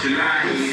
Tonight.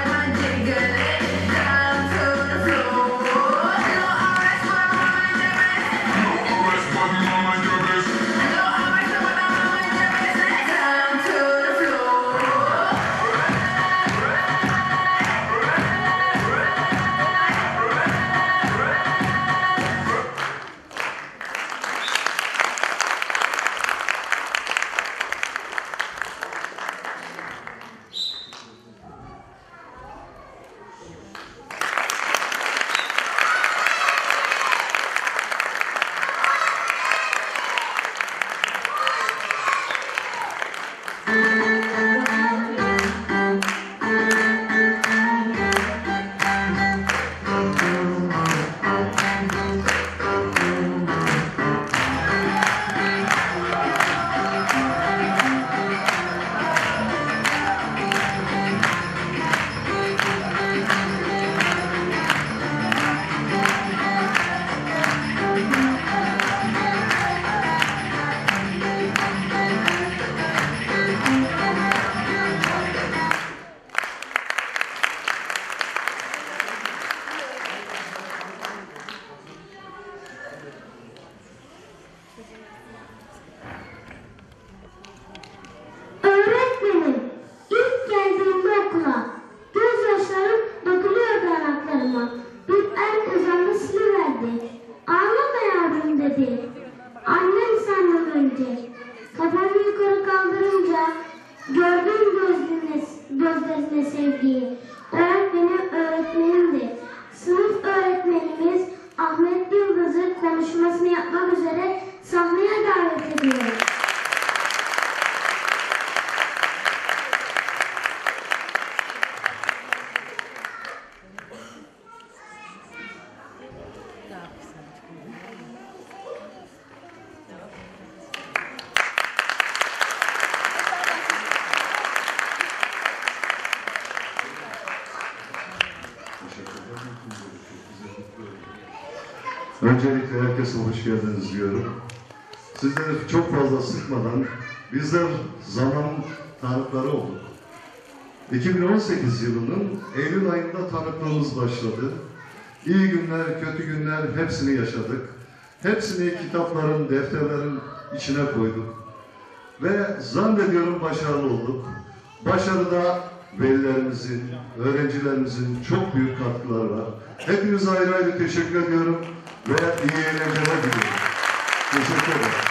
I'm a digger. Öncelikle herkese hoş geldiniz diyorum. Sizleri çok fazla sıkmadan bizler zaman tanıkları olduk. 2018 yılının Eylül ayında tanıklığımız başladı. İyi günler, kötü günler hepsini yaşadık. Hepsini kitapların, defterlerin içine koyduk. Ve zannediyorum başarılı olduk. Başarıda velilerimizin, öğrencilerimizin çok büyük katkıları var. Hepinize ayrı ayrı teşekkür ediyorum ve iyi eğlenceler diliyorum. Teşekkür ederim.